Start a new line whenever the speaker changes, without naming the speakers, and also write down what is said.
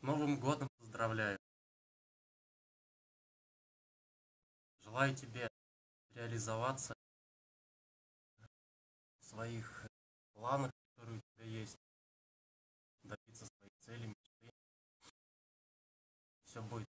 Новым годом поздравляю! Желаю тебе реализоваться в своих планах, которые у тебя есть, добиться своей цели, мечты. Все будет